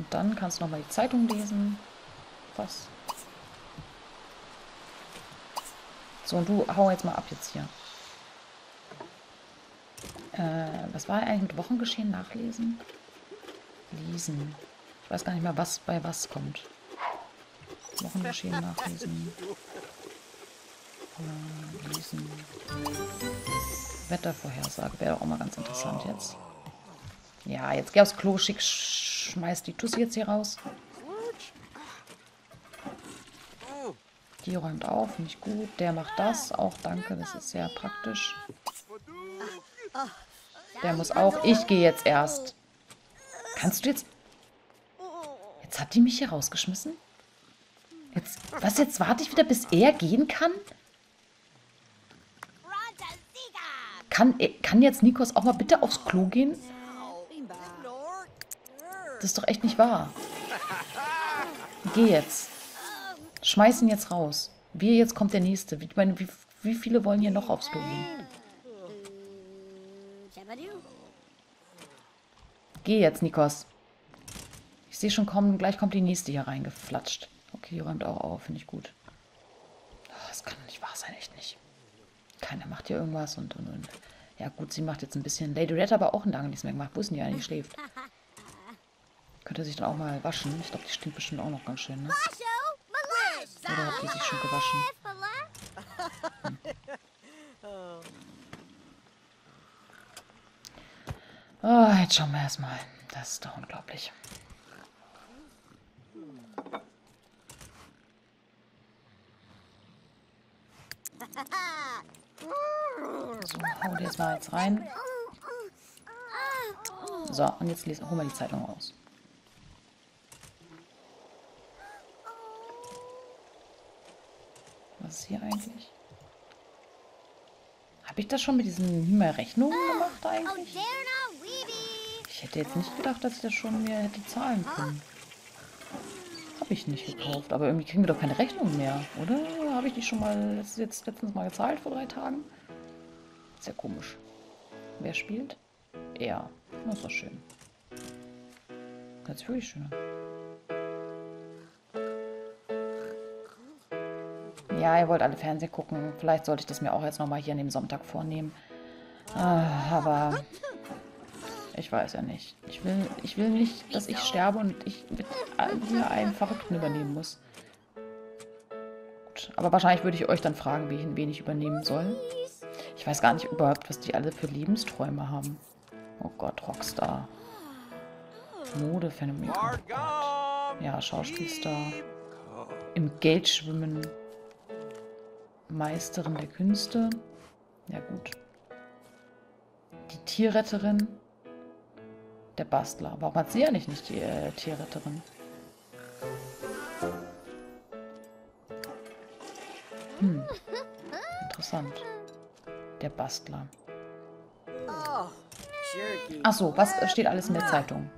Und dann kannst du nochmal die Zeitung lesen. Was? So, und du hau jetzt mal ab jetzt hier. Äh, was war eigentlich mit Wochengeschehen nachlesen? Lesen. Ich weiß gar nicht mehr, was bei was kommt. Wochengeschehen nachlesen. Äh, lesen. Wettervorhersage wäre auch mal ganz interessant jetzt. Ja, jetzt geh aufs Klo, schick, schmeiß die Tussi jetzt hier raus. Die räumt auf, ich gut. Der macht das, auch danke, das ist sehr praktisch. Der muss auch. Ich gehe jetzt erst. Kannst du jetzt... Jetzt hat die mich hier rausgeschmissen? Jetzt, was, jetzt warte ich wieder, bis er gehen kann? Kann, kann jetzt Nikos auch mal bitte aufs Klo gehen? Das ist doch echt nicht wahr. Geh jetzt. Schmeiß ihn jetzt raus. Wie jetzt kommt der nächste. Ich meine, wie, wie viele wollen hier noch aufs Klo? Geh jetzt, Nikos. Ich sehe schon kommen, gleich kommt die nächste hier reingeflatscht. Okay, die räumt auch auf, finde ich gut. Oh, das kann nicht wahr sein, echt nicht. Keiner macht hier irgendwas und, und, und. Ja gut, sie macht jetzt ein bisschen. Lady Red aber auch lange nichts mehr gemacht. Wo ist denn die eigentlich? Schläft. Könnte sich dann auch mal waschen. Ich glaube, die stinkt bestimmt auch noch ganz schön, ne? Oder hat die sich schon gewaschen? Hm. Oh, jetzt schauen wir erstmal. Das ist doch unglaublich. So, hau die jetzt mal jetzt rein. So, und jetzt lesen, holen wir die Zeitung raus. Ist hier eigentlich? Habe ich das schon mit diesen Himmel-Rechnungen gemacht eigentlich? Ich hätte jetzt nicht gedacht, dass ich das schon mir hätte zahlen können. Habe ich nicht gekauft. Aber irgendwie kriegen wir doch keine Rechnung mehr, oder? Habe ich die schon mal jetzt, jetzt letztens mal gezahlt vor drei Tagen? Sehr komisch. Wer spielt? Er. Das ist doch schön. Ganz wirklich schön. Ja, ihr wollt alle Fernsehen gucken. Vielleicht sollte ich das mir auch jetzt nochmal hier an dem Sonntag vornehmen. Ah, aber ich weiß ja nicht. Ich will, ich will nicht, dass ich sterbe und ich mit hier einen Verrückten übernehmen muss. Gut, aber wahrscheinlich würde ich euch dann fragen, wen, wen ich übernehmen soll. Ich weiß gar nicht überhaupt, was die alle für Lebensträume haben. Oh Gott, Rockstar. Modephänomen. Oh Gott. Ja, Schauspielstar. Im Geld schwimmen. Meisterin der Künste. Ja, gut. Die Tierretterin. Der Bastler. Warum hat sie ja nicht, die äh, Tierretterin? Hm. Interessant. Der Bastler. Achso, was steht alles in der Zeitung?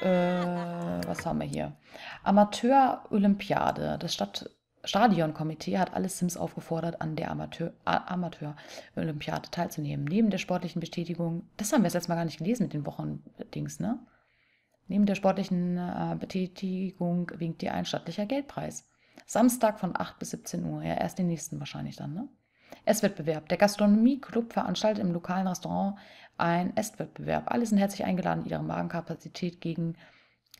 Äh, was haben wir hier? Amateur-Olympiade. Das Stadt Stadionkomitee hat alle Sims aufgefordert, an der Amateur-Olympiade teilzunehmen. Neben der sportlichen Betätigung, das haben wir jetzt Mal gar nicht gelesen mit den Wochendings, ne? Neben der sportlichen äh, Betätigung winkt dir ein stattlicher Geldpreis. Samstag von 8 bis 17 Uhr. Ja, erst den nächsten wahrscheinlich dann, ne? Esswettbewerb. Der Gastronomie-Club veranstaltet im lokalen Restaurant einen Esswettbewerb. Alle sind herzlich eingeladen, ihre Magenkapazität gegen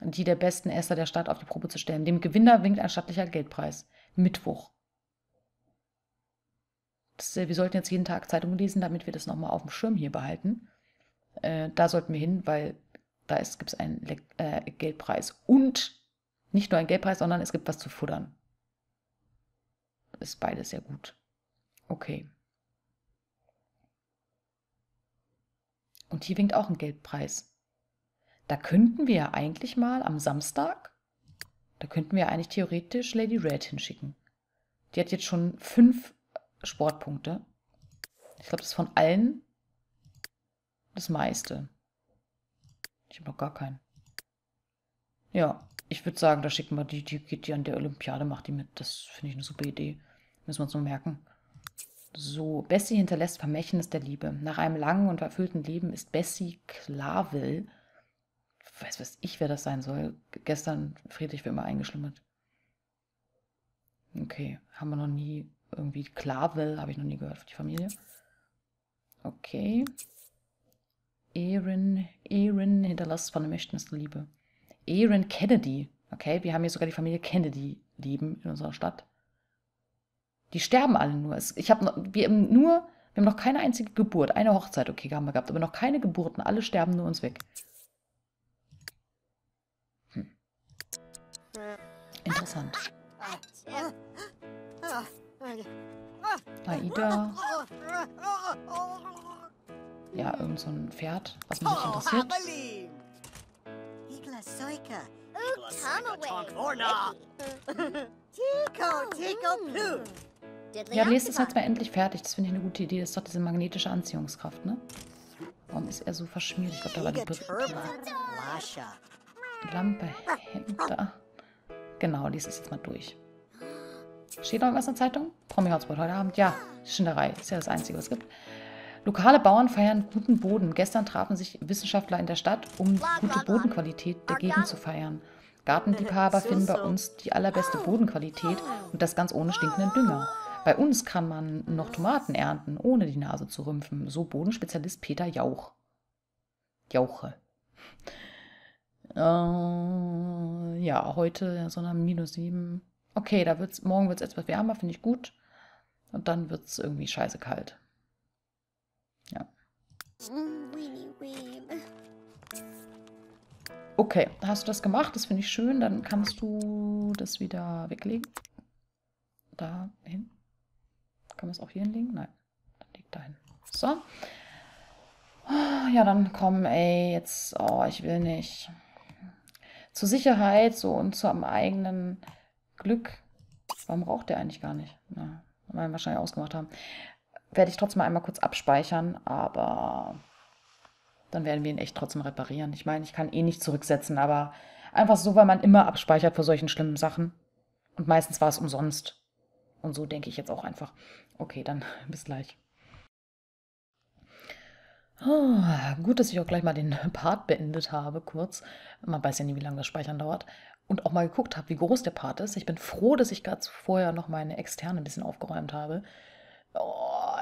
die der besten Esser der Stadt auf die Probe zu stellen. Dem Gewinner winkt ein stattlicher Geldpreis. Mittwoch. Das, wir sollten jetzt jeden Tag Zeitung lesen, damit wir das nochmal auf dem Schirm hier behalten. Äh, da sollten wir hin, weil da gibt es einen Le äh, Geldpreis. Und nicht nur einen Geldpreis, sondern es gibt was zu futtern. Ist beides sehr gut. Okay. Und hier winkt auch ein Geldpreis. Da könnten wir ja eigentlich mal am Samstag da könnten wir eigentlich theoretisch Lady Red hinschicken. Die hat jetzt schon fünf Sportpunkte. Ich glaube, das ist von allen das meiste. Ich habe noch gar keinen. Ja, ich würde sagen, da schicken wir die, die geht die an der Olympiade, macht die mit. Das finde ich eine super Idee. Müssen wir uns nur merken. So, Bessie hinterlässt Vermächtnis der Liebe. Nach einem langen und erfüllten Leben ist Bessie Clavel weiß was ich, wer das sein soll. Gestern Friedrich für immer eingeschlummert. Okay, haben wir noch nie irgendwie Clavel, habe ich noch nie gehört für die Familie. Okay. Erin, Erin hinterlasst von dem Mächtnis Liebe. Erin Kennedy. Okay, wir haben hier sogar die Familie Kennedy leben in unserer Stadt. Die sterben alle nur. Ich habe wir haben nur, wir haben noch keine einzige Geburt. Eine Hochzeit, okay, haben wir gehabt, aber noch keine Geburten. Alle sterben nur uns weg. Interessant. Aida. Ja, irgend so ein Pferd, was mich nicht interessiert. Ja, lest es jetzt mal endlich fertig. Das finde ich eine gute Idee. Das ist doch diese magnetische Anziehungskraft, ne? Warum ist er so verschmiert? Ich glaube, da war die, Lampe hinter. Genau, lies es jetzt mal durch. Steht noch irgendwas in der Zeitung? Promi-Hotspot heute Abend? Ja, Schinderei. Ist ja das Einzige, was es gibt. Lokale Bauern feiern guten Boden. Gestern trafen sich Wissenschaftler in der Stadt, um gute Bodenqualität der Gegend zu feiern. Gartenliebhaber finden bei uns die allerbeste Bodenqualität und das ganz ohne stinkenden Dünger. Bei uns kann man noch Tomaten ernten, ohne die Nase zu rümpfen. So Bodenspezialist Peter Jauch. Jauche. Äh, ja, heute so eine minus 7. Okay, da wird's, morgen wird es etwas wärmer, finde ich gut. Und dann wird es irgendwie scheiße kalt. Ja. Okay, hast du das gemacht? Das finde ich schön. Dann kannst du das wieder weglegen. Da hin. Kann man es auch hier hinlegen? Nein. Dann liegt da hin. So. Ja, dann komm, ey, jetzt. Oh, ich will nicht. Zur Sicherheit so und zum eigenen Glück. Warum raucht der eigentlich gar nicht? Na, weil wir wahrscheinlich ausgemacht haben werde ich trotzdem einmal kurz abspeichern, aber dann werden wir ihn echt trotzdem reparieren. Ich meine, ich kann eh nicht zurücksetzen, aber einfach so, weil man immer abspeichert vor solchen schlimmen Sachen. Und meistens war es umsonst. Und so denke ich jetzt auch einfach. Okay, dann bis gleich. Oh, gut, dass ich auch gleich mal den Part beendet habe, kurz. Man weiß ja nie, wie lange das Speichern dauert. Und auch mal geguckt habe, wie groß der Part ist. Ich bin froh, dass ich gerade vorher noch meine externe ein bisschen aufgeräumt habe. Oh,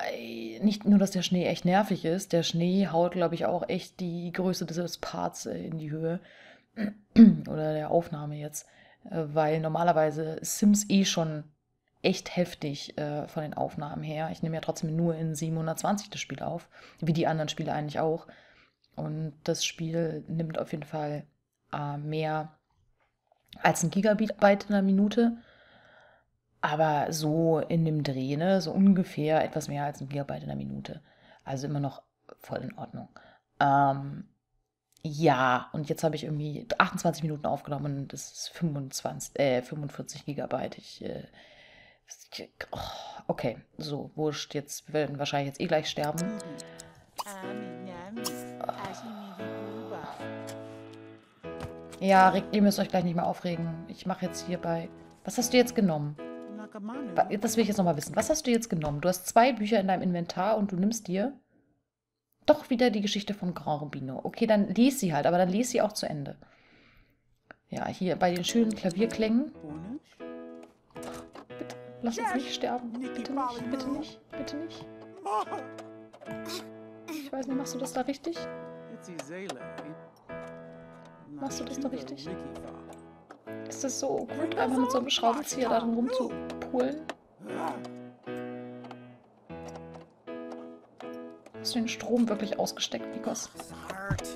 nicht nur, dass der Schnee echt nervig ist, der Schnee haut, glaube ich, auch echt die Größe des Parts äh, in die Höhe. Oder der Aufnahme jetzt. Äh, weil normalerweise Sims eh schon echt heftig äh, von den Aufnahmen her. Ich nehme ja trotzdem nur in 720 das Spiel auf, wie die anderen Spiele eigentlich auch. Und das Spiel nimmt auf jeden Fall äh, mehr als ein Gigabyte in der Minute. Aber so in dem Dreh, ne, so ungefähr etwas mehr als ein Gigabyte in der Minute. Also immer noch voll in Ordnung. Ähm, ja, und jetzt habe ich irgendwie 28 Minuten aufgenommen und das ist 25, äh, 45 Gigabyte. Ich, äh, oh, okay, so, wurscht. Jetzt werden wahrscheinlich jetzt eh gleich sterben. Ja, ihr müsst euch gleich nicht mehr aufregen. Ich mache jetzt hier bei. Was hast du jetzt genommen? Das will ich jetzt nochmal wissen. Was hast du jetzt genommen? Du hast zwei Bücher in deinem Inventar und du nimmst dir doch wieder die Geschichte von Grand Rubino. Okay, dann lies sie halt, aber dann lies sie auch zu Ende. Ja, hier bei den schönen Klavierklängen. Lass uns nicht sterben. Bitte nicht, bitte nicht, bitte nicht. Ich weiß nicht, machst du das da richtig? Machst du das da richtig? Ist das so gut, einfach mit so einem Schraubenzieher da drin rumzupulen? Hast du den Strom wirklich ausgesteckt, Nikos?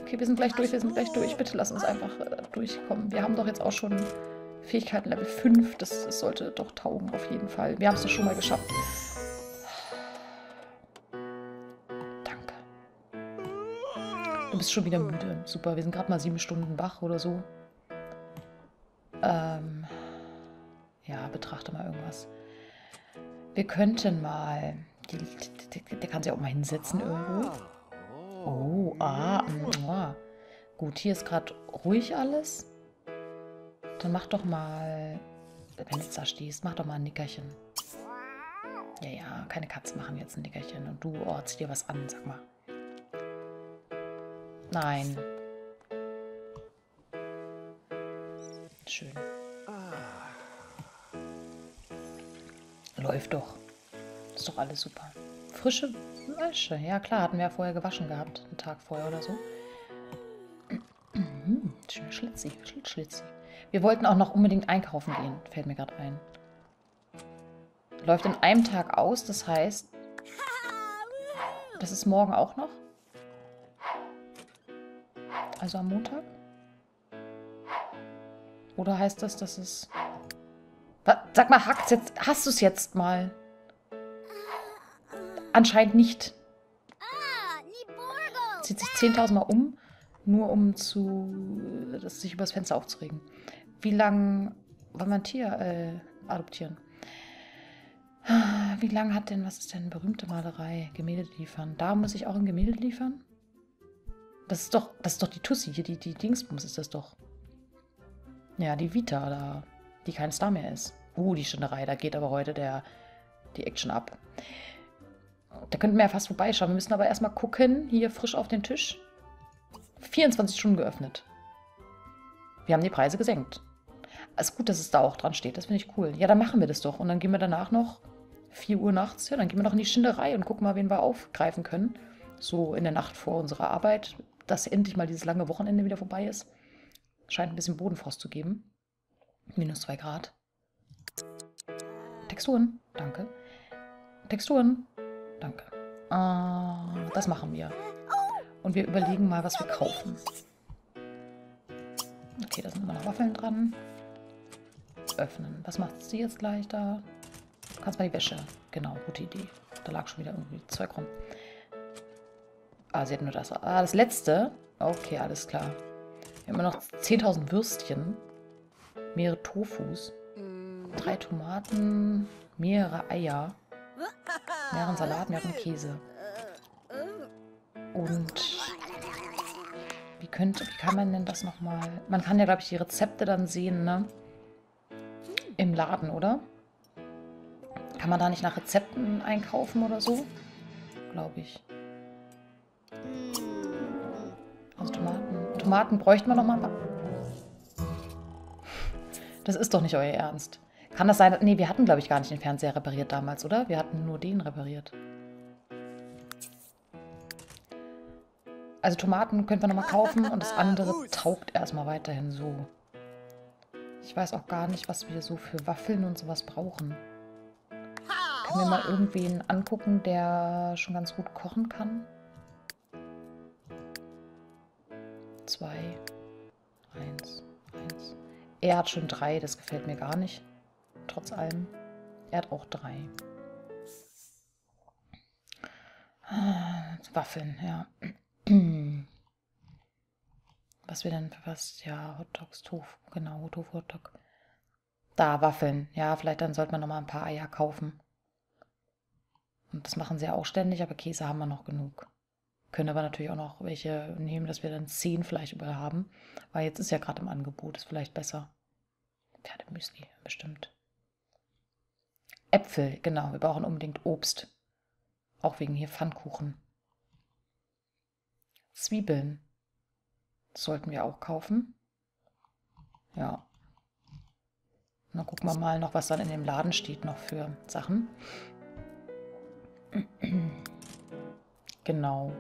Okay, wir sind gleich durch, wir sind gleich durch. Bitte lass uns einfach äh, durchkommen. Wir haben doch jetzt auch schon Fähigkeiten Level 5. Das, das sollte doch taugen, auf jeden Fall. Wir haben es doch schon mal geschafft. Danke. Du bist schon wieder müde. Super, wir sind gerade mal sieben Stunden wach oder so. Ähm, ja, betrachte mal irgendwas. Wir könnten mal. Der kann sich auch mal hinsetzen irgendwo. Oh, ah, mua. Gut, hier ist gerade ruhig alles. Dann mach doch mal, wenn du da stehst, mach doch mal ein Nickerchen. Ja, ja, keine Katzen machen jetzt ein Nickerchen. Und du, oh, dir was an, sag mal. Nein. Schön. Läuft doch. Ist doch alles super. Frische Wäsche. Ja klar, hatten wir ja vorher gewaschen gehabt. Einen Tag vorher oder so. Mhm, schön schlitzig, schlitzig. Wir wollten auch noch unbedingt einkaufen gehen. Fällt mir gerade ein. Läuft in einem Tag aus, das heißt... Das ist morgen auch noch? Also am Montag? Oder heißt das, dass es... Was? Sag mal, hackt's jetzt? Hast du es jetzt mal? Anscheinend nicht. Zieht sich 10.000 Mal um, nur um zu, sich übers Fenster aufzuregen. Wie lang wollen wir ein Tier äh, adoptieren? Wie lange hat denn, was ist denn berühmte Malerei? Gemälde liefern. Da muss ich auch ein Gemälde liefern? Das ist doch, das ist doch die Tussi hier, die, die Dingsbums ist das doch. Ja, die Vita da, die kein Star mehr ist. Uh, die Schinderei, da geht aber heute der, die Action ab. Da könnten wir ja fast vorbeischauen. Wir müssen aber erstmal gucken, hier frisch auf den Tisch. 24 Stunden geöffnet. Wir haben die Preise gesenkt. Ist gut, dass es da auch dran steht. Das finde ich cool. Ja, dann machen wir das doch. Und dann gehen wir danach noch 4 Uhr nachts. Ja, dann gehen wir noch in die Schinderei und gucken mal, wen wir aufgreifen können. So in der Nacht vor unserer Arbeit, dass endlich mal dieses lange Wochenende wieder vorbei ist. Scheint ein bisschen Bodenfrost zu geben. Minus 2 Grad. Texturen. Danke. Texturen. Danke. Äh, das machen wir. Und wir überlegen mal, was wir kaufen. Okay, da sind immer noch Waffeln dran. Öffnen. Was macht sie jetzt gleich da? Du kannst mal die Wäsche. Genau, gute Idee. Da lag schon wieder irgendwie Zeug rum. Ah, sie hat nur das. Ah, das letzte. Okay, alles klar. Wir haben immer noch 10.000 Würstchen. Mehrere Tofus. Drei Tomaten. Mehrere Eier. Mehreren Salat, mehreren Käse. Und wie könnte, wie kann man denn das nochmal? Man kann ja, glaube ich, die Rezepte dann sehen, ne? Laden, oder? Kann man da nicht nach Rezepten einkaufen oder so? Glaube ich. Also Tomaten. Tomaten bräuchten wir nochmal. Das ist doch nicht euer Ernst. Kann das sein? Nee, wir hatten, glaube ich, gar nicht den Fernseher repariert damals, oder? Wir hatten nur den repariert. Also Tomaten können wir nochmal kaufen und das andere taugt erstmal weiterhin so. Ich weiß auch gar nicht, was wir so für Waffeln und sowas brauchen. Können wir mal irgendwen angucken, der schon ganz gut kochen kann? Zwei. Eins. Eins. Er hat schon drei, das gefällt mir gar nicht trotz allem. Er hat auch drei. Ah, Waffeln, ja. Was wir denn für was? Ja, Hotdogs, Tofu, genau, Tofu, Hotdog. Da, Waffeln. Ja, vielleicht dann sollte man nochmal ein paar Eier kaufen. Und das machen sie ja auch ständig, aber Käse haben wir noch genug. Können aber natürlich auch noch welche nehmen, dass wir dann zehn vielleicht überall haben. Weil jetzt ist ja gerade im Angebot, ist vielleicht besser. Pferdemüsli, bestimmt. Äpfel, genau, wir brauchen unbedingt Obst. Auch wegen hier Pfannkuchen. Zwiebeln. Sollten wir auch kaufen. Ja. Dann gucken wir mal noch, was dann in dem Laden steht noch für Sachen. Genau.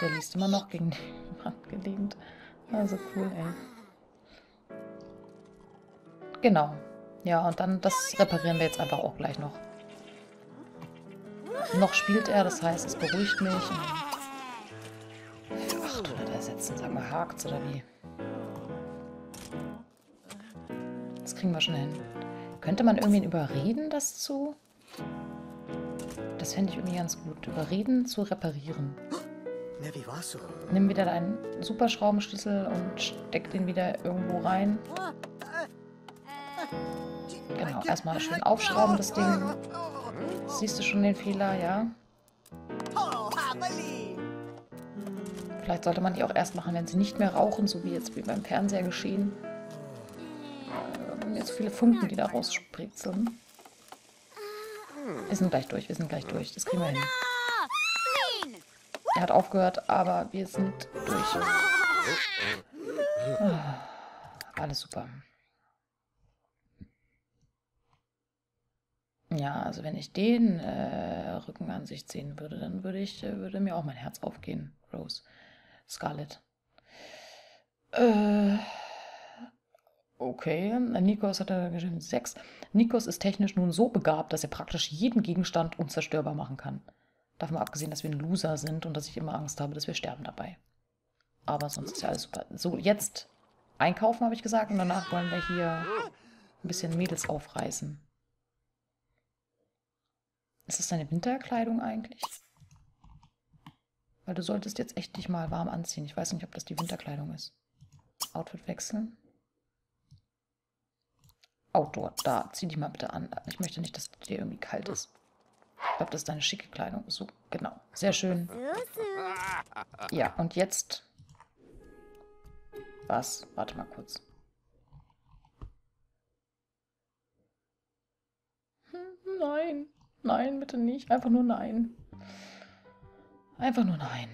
Der liest immer noch gegen die Wand gelehnt. Also cool, ey. Genau. Ja, und dann das reparieren wir jetzt einfach auch gleich noch. Noch spielt er, das heißt, es beruhigt mich. Für 800 ersetzen, sag mal, hakt's oder wie? Das kriegen wir schon hin. Könnte man irgendwen überreden, das zu... Das fände ich irgendwie ganz gut. Überreden zu reparieren. Nimm wieder deinen Superschraubenschlüssel und steck den wieder irgendwo rein. Genau, erstmal schön aufschrauben, das Ding. Siehst du schon den Fehler, ja? Vielleicht sollte man die auch erst machen, wenn sie nicht mehr rauchen, so wie jetzt wie beim Fernseher geschehen. Jetzt viele Funken, die da rausspritzen. Wir sind gleich durch, wir sind gleich durch. Das kriegen wir hin. Er hat aufgehört, aber wir sind durch. Ah. alles super. Ja, also wenn ich den äh, Rückenansicht sehen würde, dann würde ich, äh, würde mir auch mein Herz aufgehen, Rose. Scarlett. Äh, okay, Nikos hat er geschrieben 6. Nikos ist technisch nun so begabt, dass er praktisch jeden Gegenstand unzerstörbar machen kann. Davon abgesehen, dass wir ein Loser sind und dass ich immer Angst habe, dass wir sterben dabei. Aber sonst ist ja alles super. So, jetzt einkaufen, habe ich gesagt. Und danach wollen wir hier ein bisschen Mädels aufreißen. Ist das deine Winterkleidung eigentlich? Weil du solltest jetzt echt dich mal warm anziehen. Ich weiß nicht, ob das die Winterkleidung ist. Outfit wechseln. Outdoor, da, zieh dich mal bitte an. Ich möchte nicht, dass dir irgendwie kalt ist. Ich glaube, das ist deine schicke Kleidung. So, genau. Sehr schön. Ja, und jetzt... Was? Warte mal kurz. Hm, nein. Nein, bitte nicht. Einfach nur nein. Einfach nur nein.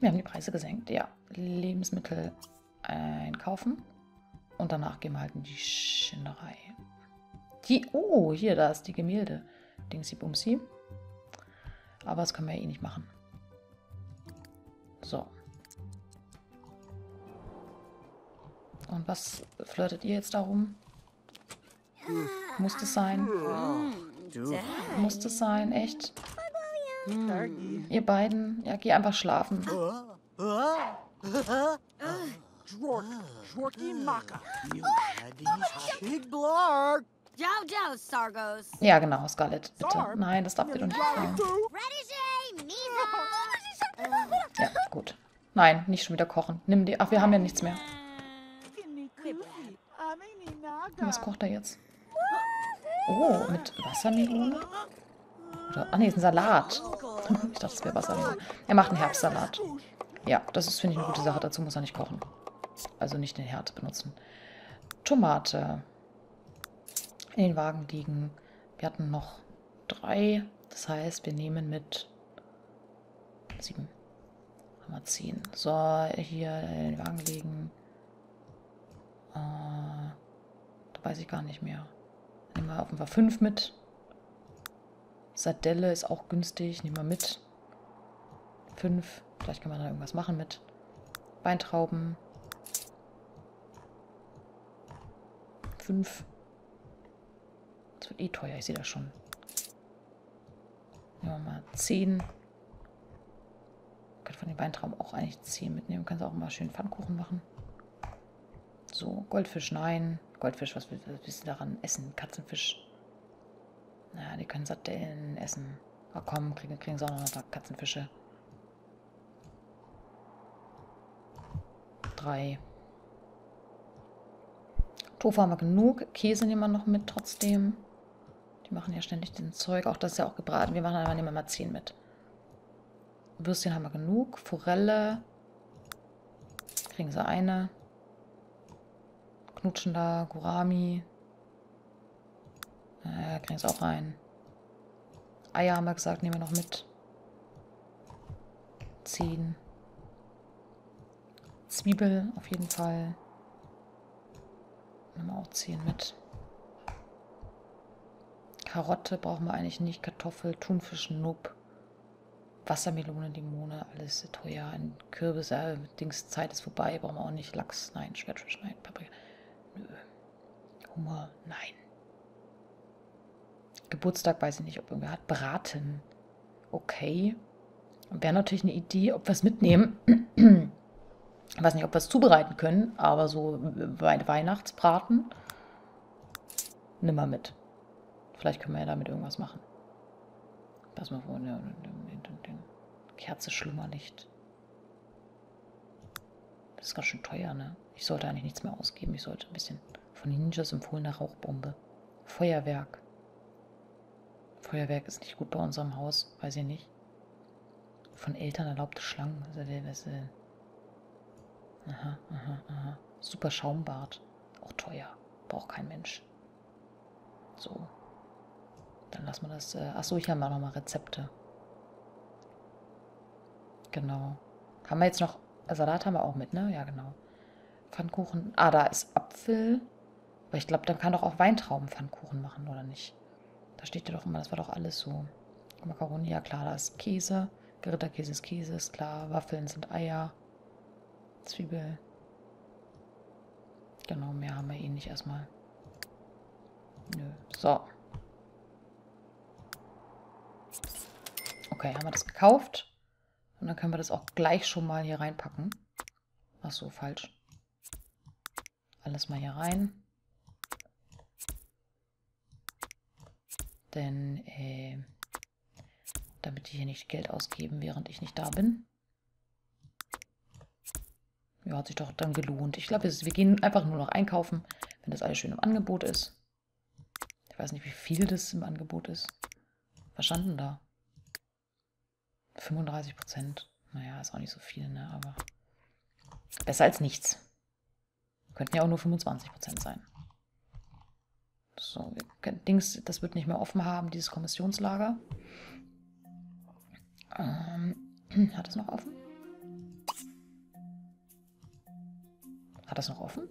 Wir haben die Preise gesenkt, ja. Lebensmittel einkaufen. Und danach gehen wir halt in die Schinderei. Die, oh, hier, da ist die Gemälde. Dingsi Bumsi. Aber das können wir ja eh nicht machen. So. Und was flirtet ihr jetzt darum? Muss das sein? Muss das sein? Echt? Ihr beiden? Ja, geh einfach schlafen. Ja, genau, Scarlett, bitte. Nein, das darf dir doch nicht gefallen. Ja, gut. Nein, nicht schon wieder kochen. Nimm die. Ach, wir haben ja nichts mehr. Was kocht er jetzt? Oh, mit Wassermelone? Oder, ah, nee, ist ein Salat. Ich dachte, es wäre Wassermelone. Er macht einen Herbstsalat. Ja, das ist, finde ich, eine gute Sache. Dazu muss er nicht kochen. Also nicht den Herd benutzen. Tomate. In den Wagen liegen. Wir hatten noch drei. Das heißt, wir nehmen mit sieben. Haben wir zehn. So, hier in den Wagen legen. Äh, da weiß ich gar nicht mehr. Nehmen wir auf jeden Fall fünf mit. Sardelle ist auch günstig. Nehmen wir mit. Fünf. Vielleicht kann man da irgendwas machen mit. Weintrauben. Fünf. Das wird eh teuer, ich sehe das schon. Nehmen wir mal zehn. Könnte von den Weintrauben auch eigentlich zehn mitnehmen. Kannst auch mal schön Pfannkuchen machen. So, Goldfisch, nein. Goldfisch, was willst du daran essen? Katzenfisch. Naja, die können Sardellen essen. Aber komm, kriegen, kriegen sie auch noch ein Katzenfische. Drei. Tofu haben wir genug. Käse nehmen wir noch mit trotzdem. Die machen ja ständig den Zeug. Auch das ist ja auch gebraten. Wir machen aber nehmen wir mal 10 mit. Würstchen haben wir genug. Forelle. Kriegen sie eine. Knutschender, Gurami. Äh, kriegen sie auch rein. Eier haben wir gesagt, nehmen wir noch mit. 10. Zwiebel auf jeden Fall. Nehmen wir auch 10 mit. Karotte brauchen wir eigentlich nicht. Kartoffel, Thunfisch, Nupp. Wassermelone, Limone, alles teuer. Ein Kürbis, äh, Dings, Zeit ist vorbei. Brauchen wir auch nicht. Lachs, nein. Schwertfisch, nein. Paprika. Nö. Hummer, nein. Geburtstag weiß ich nicht, ob irgendwer hat. Braten. Okay. Wäre natürlich eine Idee, ob wir es mitnehmen. Ich weiß nicht, ob wir es zubereiten können, aber so Weihnachtsbraten nimm mal mit. Vielleicht können wir ja damit irgendwas machen. Pass mal vor, den, den, den Kerze Schlummerlicht. Das ist ganz schön teuer, ne? Ich sollte eigentlich nichts mehr ausgeben. Ich sollte ein bisschen von den Ninjas empfohlene Rauchbombe. Feuerwerk. Feuerwerk ist nicht gut bei unserem Haus, weiß ich nicht. Von Eltern erlaubte Schlangen. Aha, aha, aha. Super Schaumbad. Auch teuer. Braucht kein Mensch. So. Dann lassen wir das. Äh, achso, ich habe auch nochmal Rezepte. Genau. Haben wir jetzt noch. Salat haben wir auch mit, ne? Ja, genau. Pfannkuchen. Ah, da ist Apfel. Aber ich glaube, dann kann doch auch Weintrauben Pfannkuchen machen, oder nicht? Da steht ja doch immer, das war doch alles so. Macaroni, ja klar, da ist Käse. Geritterkäse ist Käse, ist klar. Waffeln sind Eier. Zwiebel. Genau, mehr haben wir eh nicht erstmal. Nö. So. Okay, haben wir das gekauft. Und dann können wir das auch gleich schon mal hier reinpacken. Ach so, falsch. Alles mal hier rein. Denn, äh, damit die hier nicht Geld ausgeben, während ich nicht da bin. Ja, hat sich doch dann gelohnt. Ich glaube, wir gehen einfach nur noch einkaufen, wenn das alles schön im Angebot ist. Ich weiß nicht, wie viel das im Angebot ist. Verstanden da? 35 Prozent. Naja, ist auch nicht so viel, ne? Aber besser als nichts. Könnten ja auch nur 25 Prozent sein. So, wir können, Dings, das wird nicht mehr offen haben, dieses Kommissionslager. Ähm, hat es noch offen? Hat das noch offen?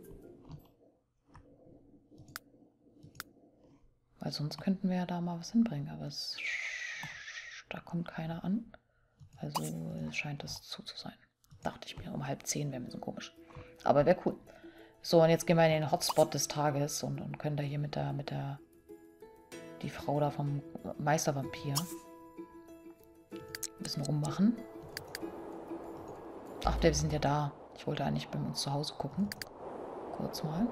Weil sonst könnten wir ja da mal was hinbringen, aber es, da kommt keiner an. Also scheint das zu, zu sein. Dachte ich mir, um halb zehn wäre mir so komisch. Aber wäre cool. So, und jetzt gehen wir in den Hotspot des Tages und, und können da hier mit der, mit der, die Frau da vom Meistervampir ein bisschen rummachen. Ach, wir sind ja da. Ich wollte eigentlich bei uns zu Hause gucken. Kurz mal.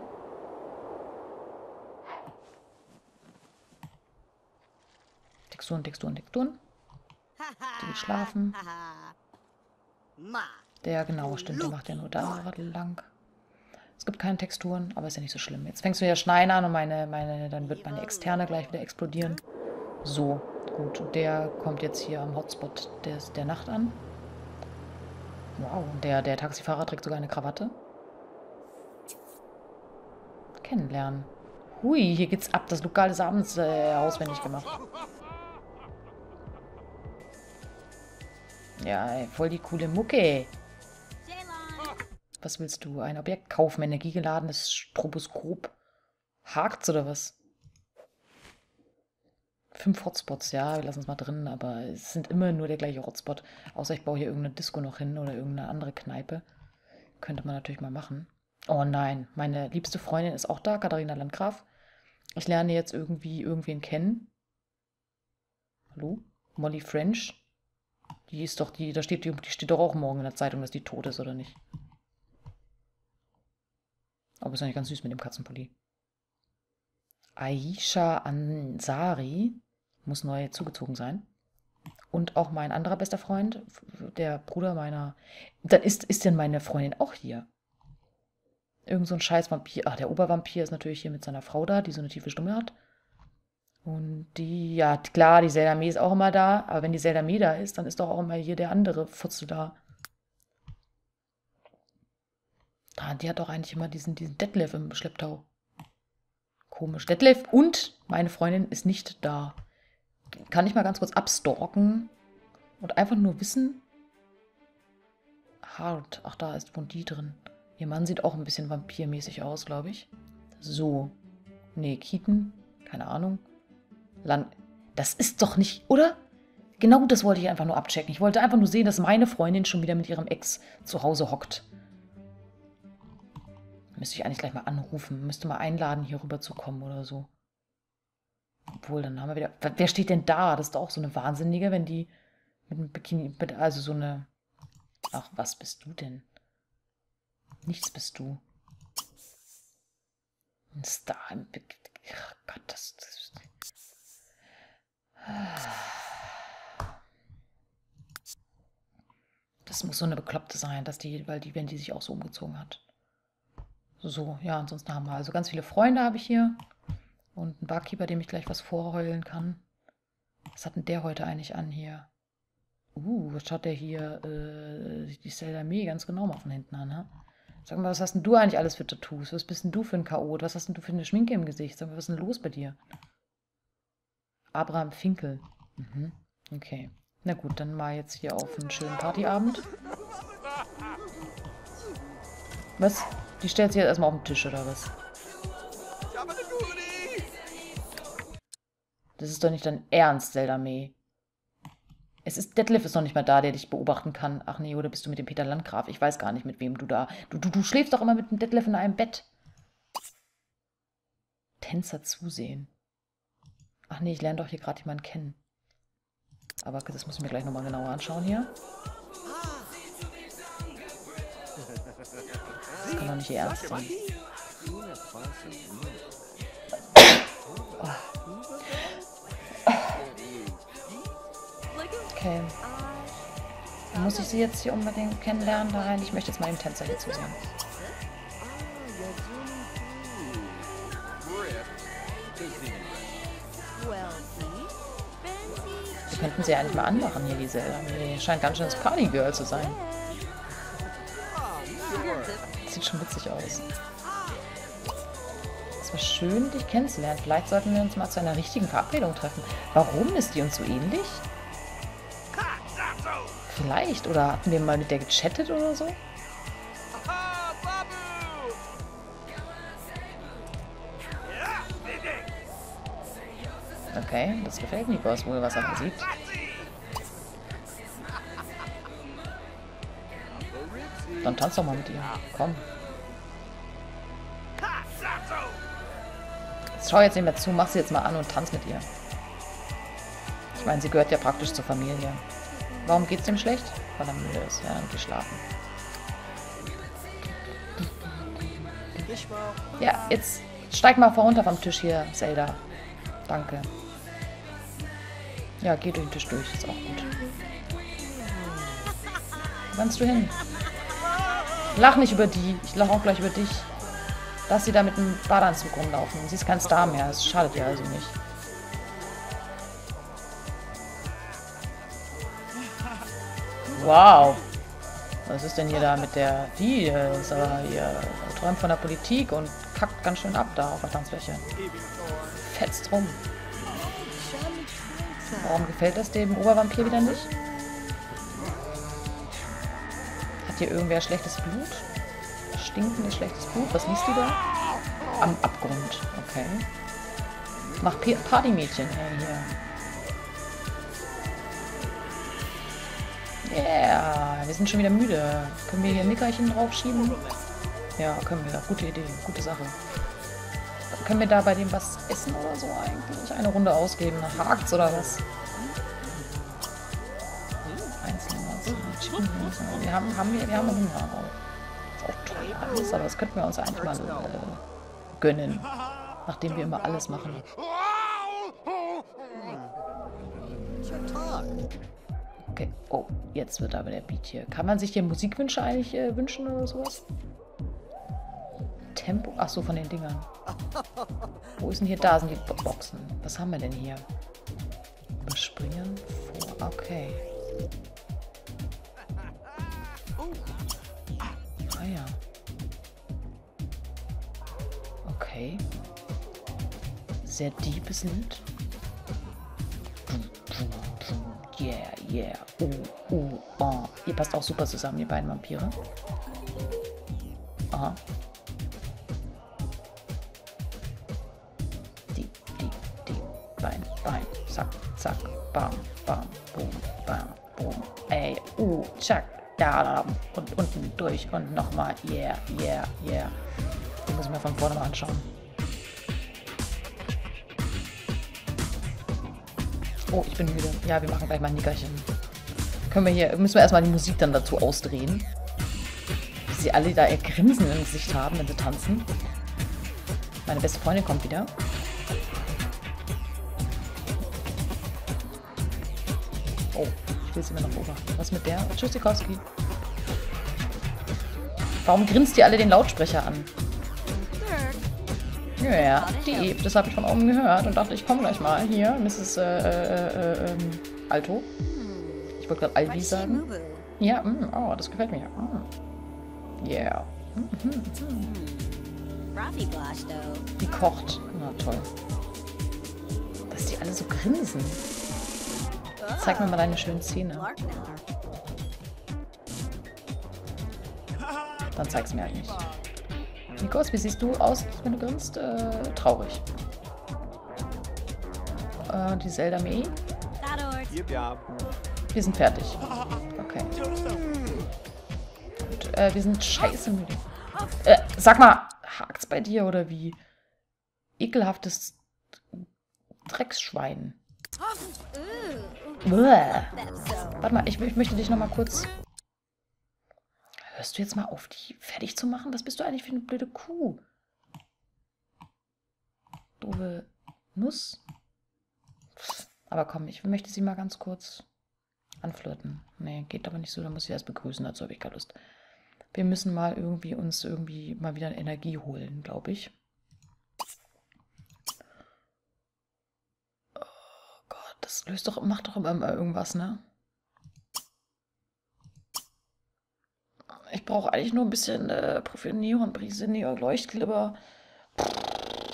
Texturen, Texturen, Texturen. Die schlafen. Der, genau, stimmt, der macht ja nur da lang. Es gibt keine Texturen, aber ist ja nicht so schlimm. Jetzt fängst du ja schneiden an und meine, meine, dann wird meine externe gleich wieder explodieren. So, gut. Und der kommt jetzt hier am Hotspot der, der Nacht an. Wow, der, der Taxifahrer trägt sogar eine Krawatte. Kennenlernen. Hui, hier geht's ab. Das Lokal des Abends äh, auswendig gemacht. Ja, voll die coole Mucke. Was willst du? Ein Objekt kaufen, energiegeladenes Stroboskop. Hakt's oder was? Fünf Hotspots, ja, wir lassen es mal drin, aber es sind immer nur der gleiche Hotspot. Außer ich baue hier irgendeine Disco noch hin oder irgendeine andere Kneipe. Könnte man natürlich mal machen. Oh nein, meine liebste Freundin ist auch da, Katharina Landgraf. Ich lerne jetzt irgendwie irgendwen kennen. Hallo? Molly French. Die ist doch die, da steht die, die steht doch auch morgen in der Zeitung, dass die tot ist, oder nicht? Aber ist eigentlich ganz süß mit dem Katzenpulli. Aisha Ansari muss neu zugezogen sein. Und auch mein anderer bester Freund, der Bruder meiner. Dann ist, ist denn meine Freundin auch hier? Irgend so ein scheiß Vampir. Ach, der Obervampir ist natürlich hier mit seiner Frau da, die so eine tiefe Stimme hat. Und die, ja, klar, die Seldamé ist auch immer da. Aber wenn die Seldamé da ist, dann ist doch auch immer hier der andere Futzel da. Ah, die hat doch eigentlich immer diesen, diesen Detlef im Schlepptau. Komisch. Detlef und meine Freundin ist nicht da. Kann ich mal ganz kurz abstalken und einfach nur wissen? Hart. Ach, da ist Bondi drin. Ihr Mann sieht auch ein bisschen vampirmäßig aus, glaube ich. So. Nee, Keaton. Keine Ahnung. Land. Das ist doch nicht, oder? Genau das wollte ich einfach nur abchecken. Ich wollte einfach nur sehen, dass meine Freundin schon wieder mit ihrem Ex zu Hause hockt. Müsste ich eigentlich gleich mal anrufen. Müsste mal einladen, hier rüber zu kommen oder so. Obwohl, dann haben wir wieder. Wer steht denn da? Das ist doch auch so eine Wahnsinnige, wenn die mit einem Bikini. Also so eine. Ach, was bist du denn? Nichts bist du. Ein Star im. Ach Gott, das. das das muss so eine Bekloppte sein, dass die, weil die, wenn die sich auch so umgezogen hat. So, ja, ansonsten haben wir also ganz viele Freunde habe ich hier. Und einen Barkeeper, dem ich gleich was vorheulen kann. Was hat denn der heute eigentlich an hier? Uh, was schaut der hier äh, die Seldamé ganz genau mal von hinten an, ne? Sag mal, was hast denn du eigentlich alles für Tattoos? Was bist denn du für ein Chaot? Was hast denn du für eine Schminke im Gesicht? Sag mal, was ist denn los bei dir? Abraham Finkel. Mhm. Okay. Na gut, dann mal jetzt hier auf einen schönen Partyabend. Was? Die stellt sich jetzt erstmal auf den Tisch, oder was? Das ist doch nicht dein Ernst, Zelda May. Es ist Detlef ist noch nicht mal da, der dich beobachten kann. Ach nee, oder bist du mit dem Peter Landgraf? Ich weiß gar nicht, mit wem du da. Du, du, du schläfst doch immer mit dem Detlef in einem Bett. Tänzer zusehen. Ach nee, ich lerne doch hier gerade jemanden kennen. Aber das muss ich mir gleich nochmal genauer anschauen hier. Kann doch nicht ihr Ernst sein. Okay. Muss ich sie jetzt hier unbedingt kennenlernen da rein. Ich möchte jetzt mal den Tänzer hier zusehen. Die könnten sie eigentlich mal anmachen hier, diese. Die scheint ganz schön das Partygirl zu sein. Sieht schon witzig aus. Es war schön, dich kennenzulernen. Vielleicht sollten wir uns mal zu einer richtigen Verabredung treffen. Warum ist die uns so ähnlich? Vielleicht. Oder hatten wir mal mit der gechattet oder so? Okay, das gefällt Nikos wohl, was er sieht. Dann tanz doch mal mit ihr. Komm. Jetzt schau jetzt nicht mehr zu, mach sie jetzt mal an und tanz mit ihr. Ich meine, sie gehört ja praktisch zur Familie. Warum geht's dem schlecht? Weil er müde ist, ja, und geschlafen. Ja, jetzt steig mal vor runter vom Tisch hier, Zelda. Danke. Ja, geh durch den Tisch durch, ist auch gut. Wo rennst du hin? Lach nicht über die. Ich lach auch gleich über dich. Lass sie da mit einem Badeanzug rumlaufen. Sie ist kein Star mehr. Es schadet ihr also nicht. Wow. Was ist denn hier da mit der... Die ist aber hier... Träumt von der Politik und kackt ganz schön ab da auf der Tanzfläche. Fetzt rum. Warum gefällt das dem Obervampir wieder nicht? Hier irgendwer schlechtes Blut? Stinkendes schlechtes Blut? Was liest die da? Am Abgrund. Okay. Mach Partymädchen hey, hier. Yeah, wir sind schon wieder müde. Können wir hier ein Nickerchen draufschieben? Ja, können wir. Gute Idee, gute Sache. Können wir da bei dem was essen oder so eigentlich? Eine Runde ausgeben. Hakt's oder was? Wir haben, haben wir, wir haben Hunger auch. Ist auch alles, aber das könnten wir uns eigentlich mal äh, gönnen. Nachdem wir immer alles machen. Okay. Oh, jetzt wird aber der Beat hier. Kann man sich hier Musikwünsche eigentlich äh, wünschen oder sowas? Tempo? Ach so, von den Dingern. Wo ist denn hier? Da sind die Boxen. Was haben wir denn hier? Überspringen. Vor. Okay. Ah ja. Okay. Sehr deepes Lied. Yeah, yeah. Uh, uh, oh. Ihr passt auch super zusammen, ihr beiden Vampire. Aha. Durch und nochmal. Yeah, yeah, yeah. Die muss ich mir von vorne mal anschauen. Oh, ich bin müde. Ja, wir machen gleich mal ein Nickerchen. Können wir hier, müssen wir erstmal die Musik dann dazu ausdrehen. Wie sie alle da ihr Grinsen im Gesicht haben, wenn sie tanzen. Meine beste Freundin kommt wieder. Oh, ich will sie mir noch beobachten. Was mit der? Tschüssikowski. Warum grinst ihr alle den Lautsprecher an? Ja, die. Das habe ich von oben gehört und dachte, ich komme gleich mal. Hier, Mrs. Äh, äh, äh, ähm, Alto. Ich wollte gerade Alvi sagen. Ja, mm, oh, das gefällt mir. Mm. Yeah. -hmm. Die kocht. Na toll. Dass die alle so grinsen. Zeig mir mal deine schönen Zähne. Dann zeig's mir halt nicht. Nikos, wie siehst du aus, wenn du grinst? Äh, traurig. Äh, die Zelda Mei. Wir sind fertig. Okay. Gut, äh, wir sind scheiße müde. Äh, sag mal, hakt's bei dir oder wie? Ekelhaftes Drecksschwein. Bäh. Warte mal, ich, ich möchte dich noch mal kurz... Hörst du jetzt mal auf, die fertig zu machen? Was bist du eigentlich für eine blöde Kuh? Doofe Nuss. Aber komm, ich möchte sie mal ganz kurz anflirten. Nee, geht aber nicht so, da muss ich erst begrüßen, dazu habe ich keine Lust. Wir müssen mal irgendwie uns irgendwie mal wieder Energie holen, glaube ich. Oh Gott, das löst doch, macht doch immer irgendwas, ne? Ich brauche eigentlich nur ein bisschen äh, Profil Neonbrise, Neon-Leuchtglibber.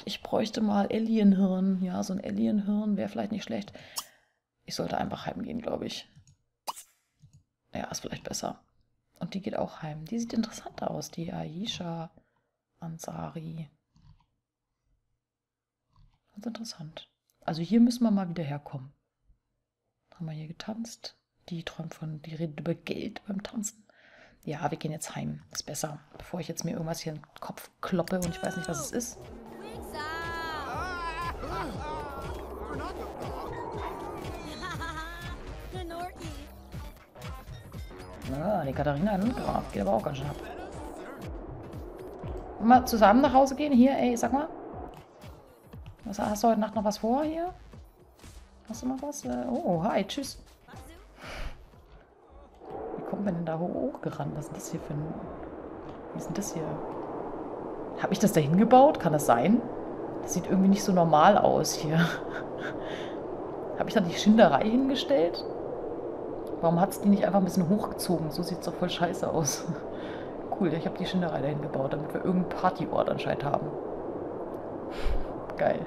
Ich bräuchte mal Alienhirn. Ja, so ein Alienhirn wäre vielleicht nicht schlecht. Ich sollte einfach heimgehen, glaube ich. Ja, ist vielleicht besser. Und die geht auch heim. Die sieht interessant aus, die Aisha Ansari. Ganz interessant. Also hier müssen wir mal wieder herkommen. Haben wir hier getanzt. Die träumt von, die redet über Geld beim Tanzen. Ja, wir gehen jetzt heim. Ist besser. Bevor ich jetzt mir irgendwas hier in den Kopf kloppe und ich weiß nicht, was es ist. Ah, die Katharina Landgraf geht aber auch ganz schön ab. Wollen wir zusammen nach Hause gehen? Hier, ey, sag mal. Was, hast du heute Nacht noch was vor hier? Hast du noch was? Äh, oh, hi, tschüss. Kommt man denn da hochgerannt? Was ist das hier für ein... Wie ist denn das hier? Habe ich das da hingebaut? Kann das sein? Das sieht irgendwie nicht so normal aus hier. Habe ich da die Schinderei hingestellt? Warum hat es die nicht einfach ein bisschen hochgezogen? So sieht es doch voll scheiße aus. cool, ich habe die Schinderei dahin gebaut, damit wir irgendeinen Partyort anscheinend haben. Geil.